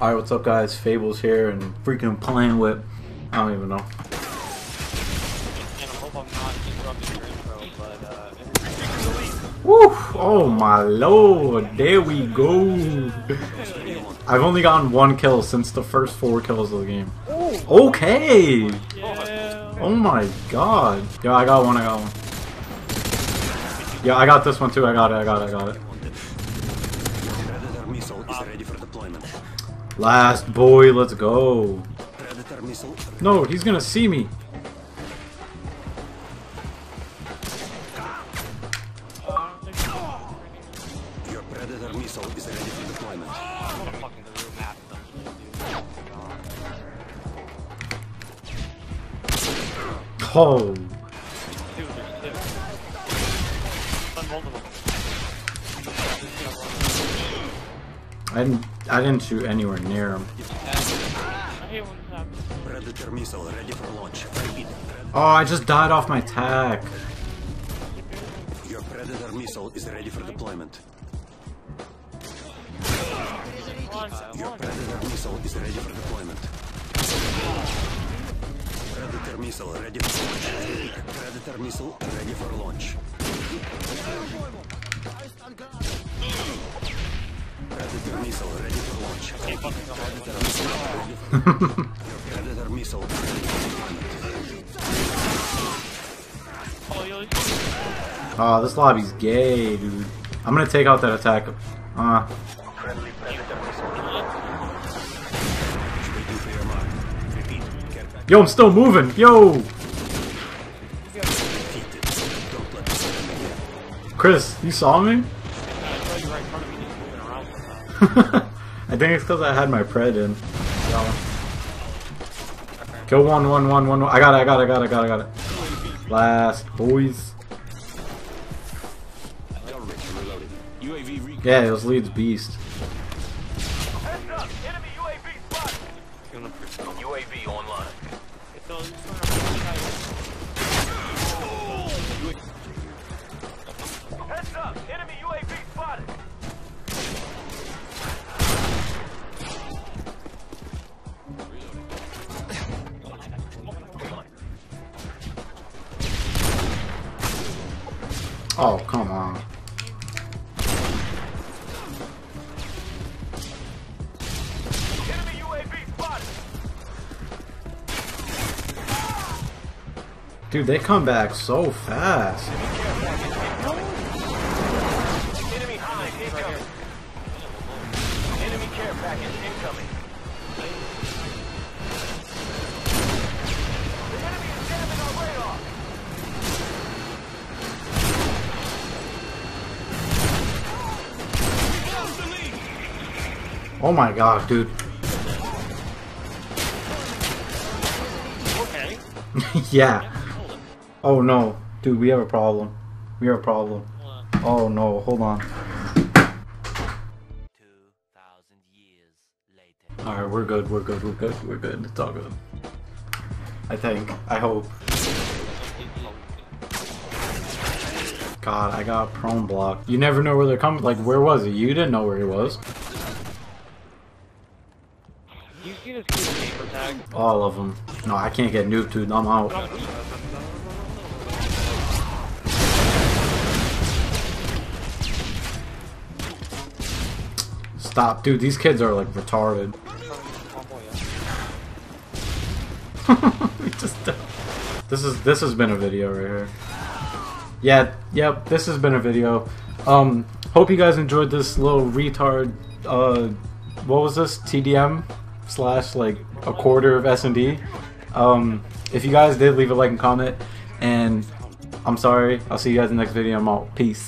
Alright, what's up guys? Fables here and freaking playing with I don't even know. And I hope I'm not interrupting your intro, but uh, Woo! Oh my lord, there we go. I've only gotten one kill since the first four kills of the game. Okay! Oh my god. Yo, I got one, I got one. Yeah, I got this one too, I got it, I got it, I got it. Last boy, let's go. No, he's gonna see me. Your Predator missile is ready for deployment. fucking the room map. Oh. I didn't I didn't shoot anywhere near him. Oh, I just died off my tack. Your Predator missile is ready for deployment. Your Predator missile is ready for deployment. Predator missile ready for launch. Predator missile ready for launch. Oh, this lobby's gay, dude. I'm gonna take out that attack. Uh, yo, I'm still moving. Yo. Chris, you saw me? I think it's because I had my pred in. Kill one, one, one, one, one. I got it, I got it, I got it, I got it, I got it. Last, boys. Coverage reloading. UAV recon. Yeah, those leads beast. Heads up! Enemy UAV spotted! Gonna- UAV online. Oh, come on. Dude, they come back so fast. Oh my god, dude. Okay. yeah. Oh no. Dude, we have a problem. We have a problem. Oh no, hold on. 2,000 years later. Alright, we're good, we're good, we're good, we're good. It's all good. I think. I hope. God, I got prone block. You never know where they're coming. Like, where was he? You didn't know where he was. You this kid's paper tag? All of them. No, I can't get nuked, dude. I'm out. Stop, dude. These kids are like retarded. Just this is this has been a video right here. Yeah, yep. This has been a video. Um, hope you guys enjoyed this little retard. Uh, what was this? TDM slash like a quarter of S and D. Um, if you guys did, leave a like and comment. And I'm sorry. I'll see you guys in the next video. I'm out. Peace.